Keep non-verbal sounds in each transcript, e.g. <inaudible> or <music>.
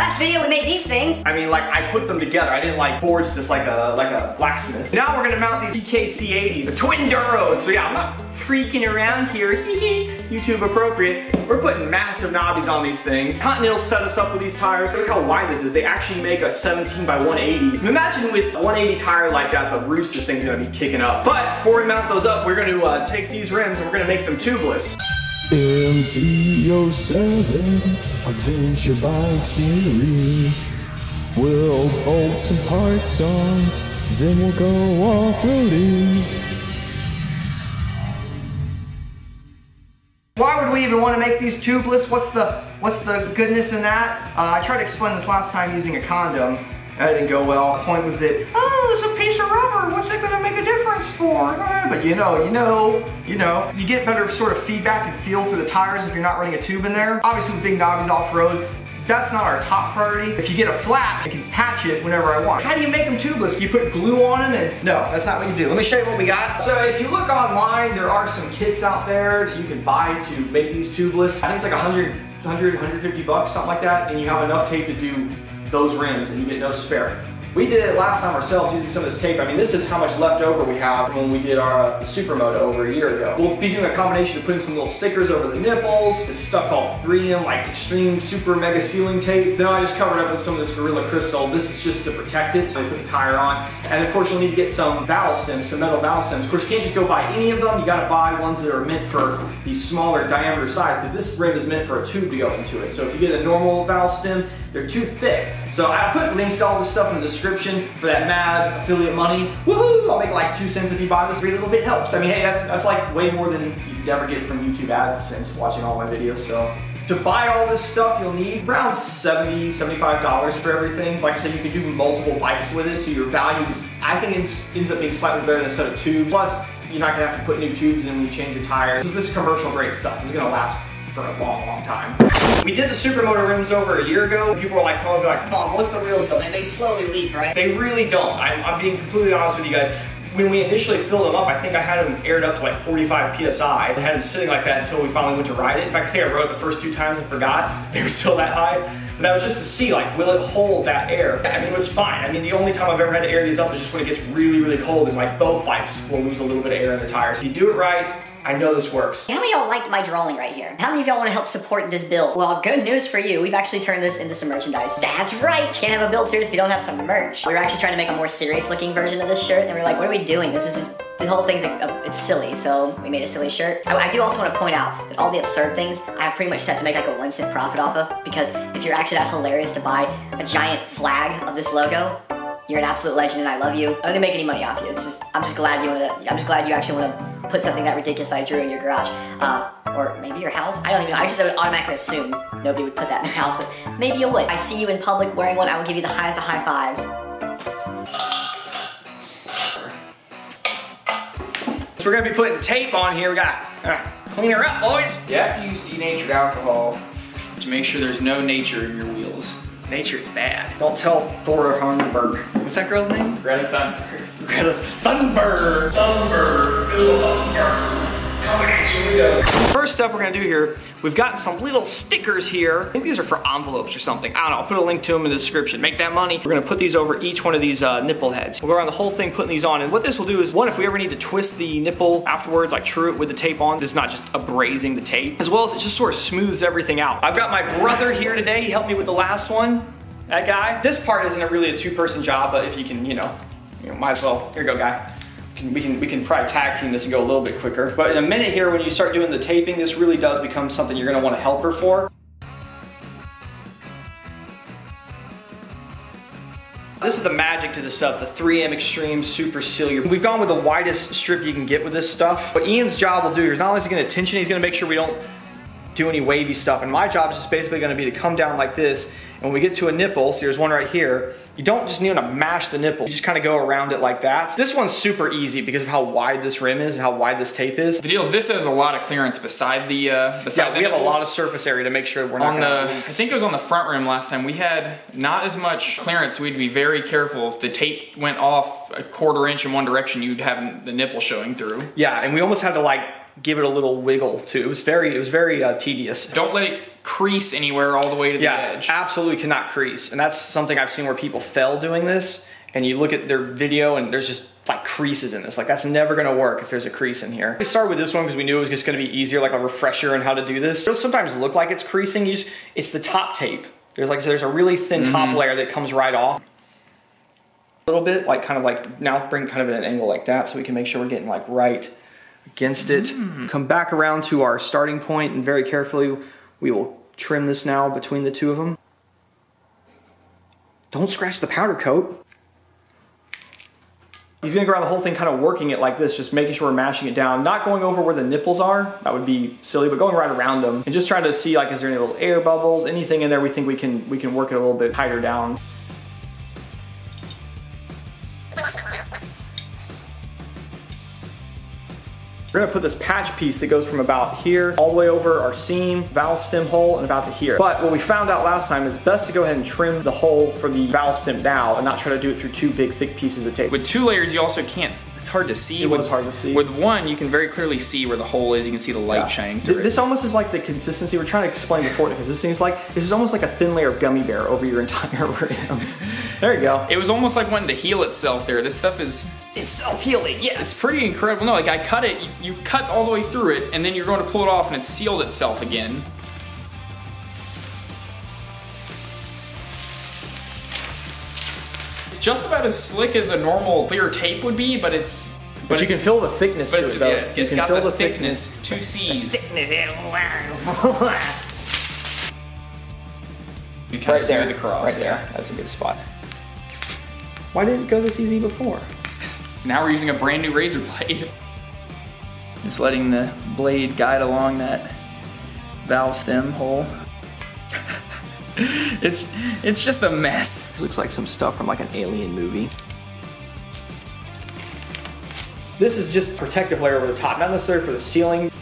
Last video we made these things. I mean, like, I put them together. I didn't, like, forge this like a like a blacksmith. Now we're gonna mount these TKC80s, the Twinduros. So yeah, I'm not freaking around here. <laughs> YouTube appropriate. We're putting massive knobbies on these things. Continental set us up with these tires. Look how wide this is. They actually make a 17 by 180. Imagine with a 180 tire like that, the roost this thing's gonna be kicking up. But before we mount those up, we're gonna uh, take these rims and we're gonna make them tubeless. MT07 Adventure Bike Series. We'll bolt some parts on, then we'll go off-roading. Why would we even want to make these tubeless? What's the what's the goodness in that? Uh, I tried to explain this last time using a condom. That didn't go well. The point was that, oh, it's a piece of rubber. What's it gonna make a difference for? Eh, But you know, you know, you know, you get better sort of feedback and feel through the tires if you're not running a tube in there. Obviously with big knobbies off-road, that's not our top priority. If you get a flat, I can patch it whenever I want. How do you make them tubeless? You put glue on them and no, that's not what you do. Let me show you what we got. So if you look online, there are some kits out there that you can buy to make these tubeless. I think it's like 100, 100, 150 bucks, something like that, and you have enough tape to do those rims and you get no spare. We did it last time ourselves using some of this tape. I mean, this is how much left over we have when we did our uh, Supermoto over a year ago. We'll be doing a combination of putting some little stickers over the nipples, this stuff called 3M, like extreme super mega sealing tape. Then I just covered up with some of this Gorilla Crystal. This is just to protect it. I put the tire on. And of course, you'll need to get some valve stems, some metal valve stems. Of course, you can't just go buy any of them. You gotta buy ones that are meant for the smaller diameter size, because this rim is meant for a tube to go into it. So if you get a normal valve stem, they're too thick. So I put links to all this stuff in the description for that mad affiliate money. Woohoo! I'll make like two cents if you buy this. Every little bit helps. I mean, hey, that's that's like way more than you could ever get from YouTube AdSense watching all my videos. So to buy all this stuff, you'll need around 70 $75 for everything. Like I said, you can do multiple bikes with it, so your value is, I think it ends up being slightly better than a set of tubes. Plus, you're not gonna have to put new tubes in when you change your tires. This is this commercial grade stuff. Is gonna last for a long, long time. We did the Supermoto rims over a year ago. People were like oh, calling me like, come on, what's the real deal? And they slowly leak, right? They really don't. I'm, I'm being completely honest with you guys. When we initially filled them up, I think I had them aired up to like 45 PSI. I had them sitting like that until we finally went to ride it. In fact, I think I rode it the first two times and forgot. <laughs> They were still that high. But that was just to see, like, will it hold that air? I mean, it was fine. I mean, the only time I've ever had to air these up is just when it gets really, really cold and like both bikes will lose a little bit of air in the tires. You do it right, I know this works. How many of y'all liked my drawing right here? How many of y'all want to help support this build? Well, good news for you. We've actually turned this into some merchandise. That's right. Can't have a build series if you don't have some merch. We were actually trying to make a more serious looking version of this shirt, and we were like, what are we doing? This is just the whole thing's a, it's silly, so we made a silly shirt. I, I do also want to point out that all the absurd things I have pretty much set to make like a one cent profit off of because if you're actually that hilarious to buy a giant flag of this logo, you're an absolute legend and I love you. I don't make any money off you. It's just I'm just glad you want to. I'm just glad you actually want to put something that ridiculous I drew in your garage, uh, or maybe your house. I don't even. know. I just would automatically assume nobody would put that in their house, but maybe you would. I see you in public wearing one. I will give you the highest of high fives. So we're gonna be putting tape on here. We gotta uh, clean her up, boys. You have to use denatured alcohol to make sure there's no nature in your wheels. Nature's bad. Don't tell Thor Hungerberg. What's that girl's name? Greta Thunberg. Greta Thunberg. Thunberg. Thunberg. Coming at you, we go. First up we're gonna do here, we've got some little stickers here. I think these are for envelopes or something. I don't know, I'll put a link to them in the description. Make that money. We're gonna put these over each one of these uh, nipple heads. We'll go around the whole thing putting these on. And what this will do is, one, if we ever need to twist the nipple afterwards, like true it with the tape on, this is not just abrasing the tape, as well as it just sort of smooths everything out. I've got my brother here today. He helped me with the last one. That guy. This part isn't really a two-person job, but if you can, you know, you know, might as well. Here you go, guy. We can, we can, we can probably tag team this and go a little bit quicker. But in a minute here, when you start doing the taping, this really does become something you're gonna want a helper for. This is the magic to this stuff, the 3M Extreme Super Sealer. We've gone with the widest strip you can get with this stuff. What Ian's job will do is not only is he gonna tension, he's gonna make sure we don't do any wavy stuff. And my job is just basically gonna be to come down like this. And when we get to a nipple, so there's one right here, you don't just need to mash the nipple. You just kind of go around it like that. This one's super easy because of how wide this rim is and how wide this tape is. The deal is this has a lot of clearance beside the uh, beside Yeah, the we have a lot of surface area to make sure we're not on the. I think it was on the front rim last time. We had not as much clearance. We'd be very careful. If the tape went off a quarter inch in one direction, you'd have the nipple showing through. Yeah, and we almost had to like give it a little wiggle too. It was very, it was very uh, tedious. Don't let it crease anywhere all the way to the Yeah, edge. absolutely cannot crease. And that's something I've seen where people fail doing this. And you look at their video and there's just like creases in this. Like that's never gonna work if there's a crease in here. We started with this one because we knew it was just gonna be easier, like a refresher on how to do this. It'll sometimes look like it's creasing. You just, it's the top tape. There's like, so there's a really thin top layer that comes right off. A little bit, like kind of like, now bring kind of at an angle like that so we can make sure we're getting like right against it. Hmm. Come back around to our starting point and very carefully we will trim this now between the two of them. Don't scratch the powder coat. He's gonna go around the whole thing kind of working it like this, just making sure we're mashing it down. Not going over where the nipples are, that would be silly, but going right around them and just trying to see like, is there any little air bubbles, anything in there we think we can, we can work it a little bit tighter down. We're gonna put this patch piece that goes from about here all the way over our seam, valve stem hole, and about to here. But what we found out last time is best to go ahead and trim the hole for the valve stem now and not try to do it through two big thick pieces of tape. With two layers, you also can't. It's hard to see. It with, was hard to see. With one, you can very clearly see where the hole is. You can see the light Yeah. shining Th- through This it. almost is like the consistency we're trying to explain before because this thing's like, this is almost like a thin layer of gummy bear over your <laughs> entire rim. there you go. It was almost like wanting to heal itself there. This stuff is It's self-healing, yes. it's pretty incredible. No, like I cut it, you, you cut all the way through it, and then you're going to pull it off, and it's sealed itself again. It's just about as slick as a normal clear tape would be, but it's but you can feel the thickness but to it though. yeah, it's, You it's can got feel the, thickness, two C's. You kind Right of there, smooth across. right there. That's a good spot. Why didn't it go this easy before? Now we're using a brand new razor blade. <laughs> Just letting the blade guide along that valve stem hole. <laughs> it's it's just a mess. This looks like some stuff from like an alien movie. This is just a protective layer over the top, not necessarily for the sealing.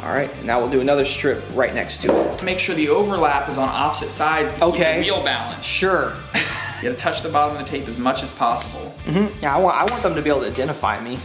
All right, now we'll do another strip right next to it. Make sure the overlap is on opposite sides Okay. the wheel balance. Sure. <laughs> You gotta touch the bottom of the tape as much as possible. Mm-hmm. Yeah, I want, I want them to be able to identify me.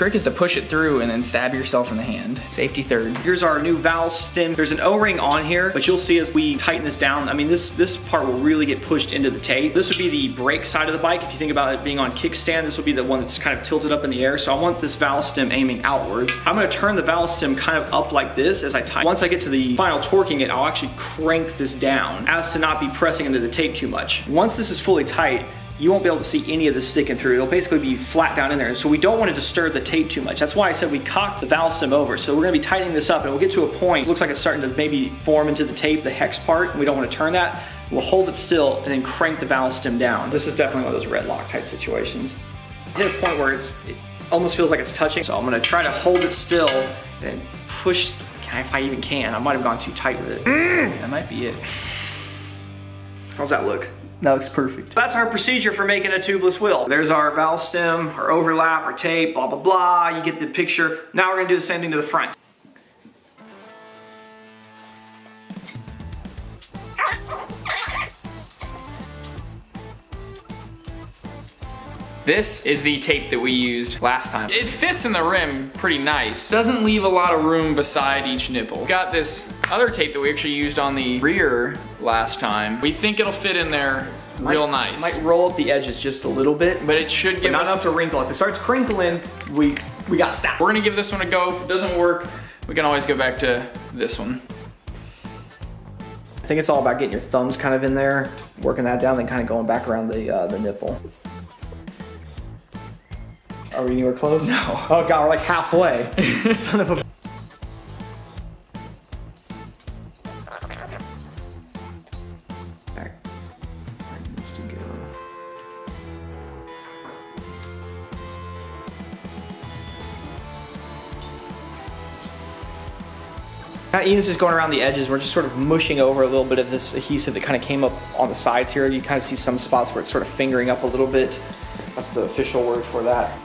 Trick is to push it through and then stab yourself in the hand. Safety third. Here's our new valve stem. There's an O-ring on here, but you'll see as we tighten this down, I mean, this, this part will really get pushed into the tape. This would be the brake side of the bike. If you think about it being on kickstand, this would be the one that's kind of tilted up in the air. So I want this valve stem aiming outwards. I'm gonna turn the valve stem kind of up like this as I tighten. Once I get to the final torquing it, I'll actually crank this down as to not be pressing into the tape too much. Once this is fully tight, you won't be able to see any of this sticking through. It'll basically be flat down in there. So we don't want to disturb the tape too much. That's why I said we cocked the valve stem over. So we're gonna be tightening this up and we'll get to a point, It looks like it's starting to maybe form into the tape, the hex part, and we don't want to turn that. We'll hold it still and then crank the valve stem down. This is definitely one of those red Loctite situations. Hit a point where it's, it almost feels like it's touching. So I'm gonna try to hold it still and push, if I even can. I might have gone too tight with it. Mm. That might be it. How's that look? That looks perfect. That's our procedure for making a tubeless wheel. There's our valve stem, our overlap, our tape, blah, blah, blah. You get the picture. Now we're gonna do the same thing to the front. This is the tape that we used last time. It fits in the rim pretty nice. Doesn't leave a lot of room beside each nipple. Got this other tape that we actually used on the rear last time. We think it'll fit in there real nice. Might roll up the edges just a little bit, but it should give not enough to wrinkle. If it starts crinkling, we, we got stopped. We're gonna give this one a go. If it doesn't work, we can always go back to this one. I think it's all about getting your thumbs kind of in there, working that down, then kind of going back around the, uh, the nipple. Are we anywhere close? No. Oh god, we're like halfway. <laughs> Son of a. Now Ian's just going around the edges. We're just sort of mushing over a little bit of this adhesive that kind of came up on the sides here. You kind of see some spots where it's sort of fingering up a little bit. That's the official word for that.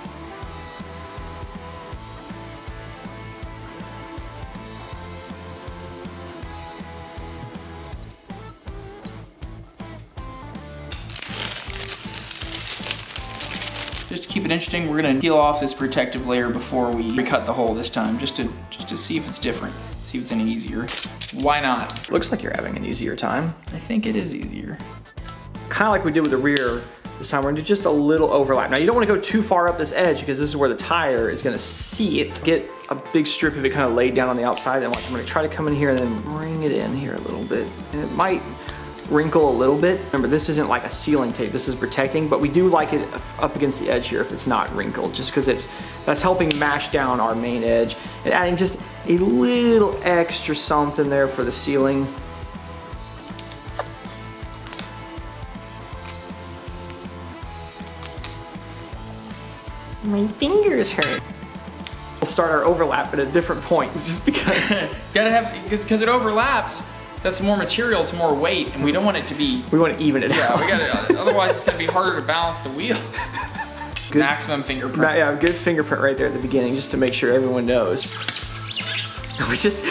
Just to keep it interesting, we're gonna peel off this protective layer before we recut the hole this time, just to just to see if it's different, see if it's any easier. Why not? Looks like you're having an easier time. I think it is easier. Kind of like we did with the rear this time, we're gonna do just a little overlap. Now you don't wanna go too far up this edge because this is where the tire is gonna see it. Get a big strip of it kind of laid down on the outside and watch, I'm gonna try to come in here and then bring it in here a little bit. And it might wrinkle a little bit. Remember, this isn't like a sealing tape, this is protecting, but we do like it up against the edge here if it's not wrinkled, just because it's that's helping mash down our main edge and adding just a little extra something there for the sealing. My fingers hurt. We'll start our overlap at a different point, <laughs> just because. <laughs> Gotta have, because it overlaps, that's more material, it's more weight, and we don't want it to be, we want to even it yeah, out. we gotta, <laughs> otherwise it's gonna be harder to balance the wheel. Good. Maximum fingerprints. Right, yeah, good fingerprint right there at the beginning, just to make sure everyone knows. <laughs> We just,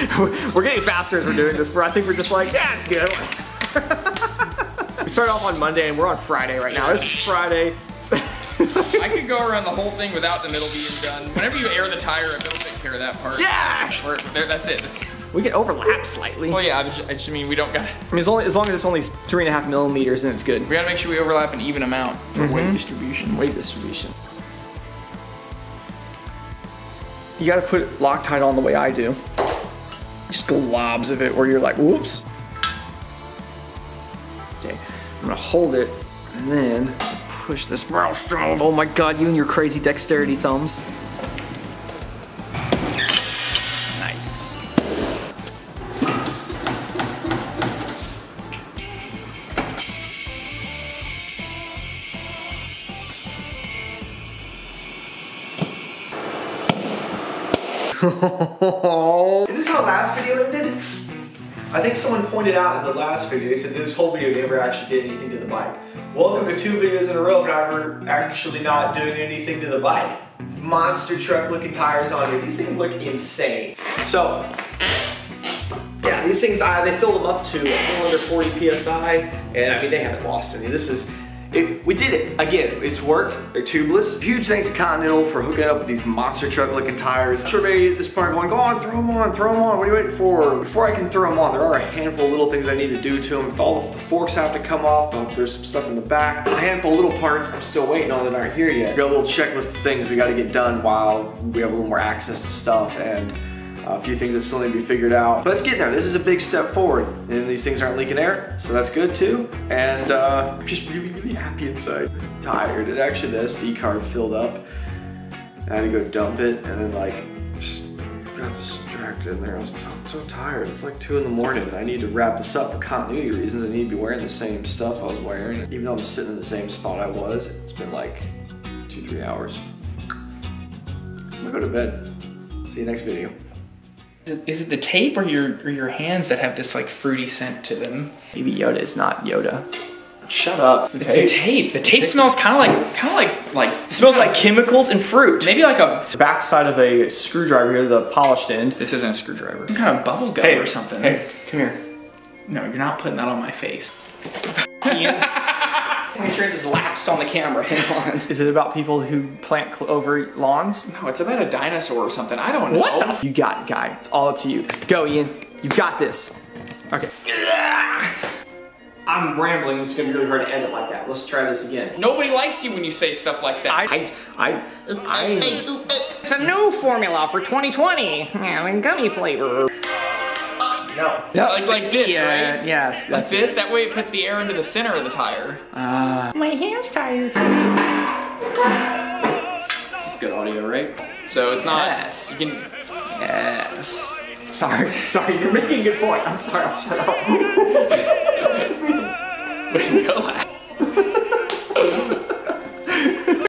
we're getting faster as we're doing this, but I think we're just like, yeah, it's good. we started off on Monday and we're on Friday right now. This is Friday. I could go around the whole thing without the middle being done. Whenever you air the tire, it'll take care of that part. Yeah! We're- there- that's it. That's, we can overlap slightly. well, yeah, I just, I just mean we don't gotta, I mean, as long, as long as it's only three and a half millimeters, then it's good. we gotta make sure we overlap an even amount for mm-hmm. weight distribution. Weight distribution. You gotta put it Loctite on the way I do. Just globs of it where you're like, whoops. Okay, I'm gonna hold it and then push this milestone. Oh my god, you and your crazy dexterity thumbs. Nice. <laughs> think someone pointed out in the last video, they said this whole video never actually did anything to the bike. Welcome to two videos in a row of actually not doing anything to the bike. Monster truck looking tires on here. These things look insane. So, yeah, these things, I, they fill them up to 440 PSI, and I mean, they haven't lost any. This is, it, we did it. Again, it's worked. They're tubeless. Huge thanks to Continental for hooking up with these monster truck looking tires. I'm sure maybe at this point going, go on, throw them on, throw them on. What are you waiting for? Before I can throw them on, there are a handful of little things I need to do to them. All of the forks have to come off. Oh, there's some stuff in the back. A handful of little parts I'm still waiting on that aren't here yet. We got a little checklist of things we got to get done while we have a little more access to stuff and a few things that still need to be figured out. But let's get there. This is a big step forward. And these things aren't leaking air, so that's good too. And uh, I'm just really, really happy inside. I'm tired. It actually, the SD card filled up. I had to go dump it and then like, just got distracted in there. I was so tired. It's like two in the morning I need to wrap this up for continuity reasons. I need to be wearing the same stuff I was wearing. Even though I'm sitting in the same spot I was, it's been like two, three hours. I'm gonna go to bed. See you next video. Is it, is it the tape or your or your hands that have this like fruity scent to them? Maybe Yoda is not Yoda. Shut up. It's the tape. The tape smells kind of like kind of like like It smells like chemicals and fruit. maybe like a. It's the back side of a screwdriver here, the polished end. This isn't a screwdriver. Some kind of bubble gum or something. Hey, come here. No, you're not putting that on my face. <laughs> My insurance is lapsed on the camera. <laughs> Hang on. Is it about people who plant clover lawns? No, it's about a dinosaur or something. I don't know. What the? F- you got it, guy. It's all up to you. Go, Ian. You got this. Okay. <laughs> I'm rambling. It's gonna be really hard to edit like that. Let's try this again. Nobody likes you when you say stuff like that. I, I, I. It's a new formula for 2020. Yeah, gummy flavor. No. No. Like- like this, yeah, right? Yes. like That's this, that way it puts the air into the center of the tire. Uh. My hand's tired. It's good audio, right? So it's not. Yes. You can. Yes. Sorry, <laughs> sorry. You're making a good point. I'm sorry. I'll shut up. Way to go, lad.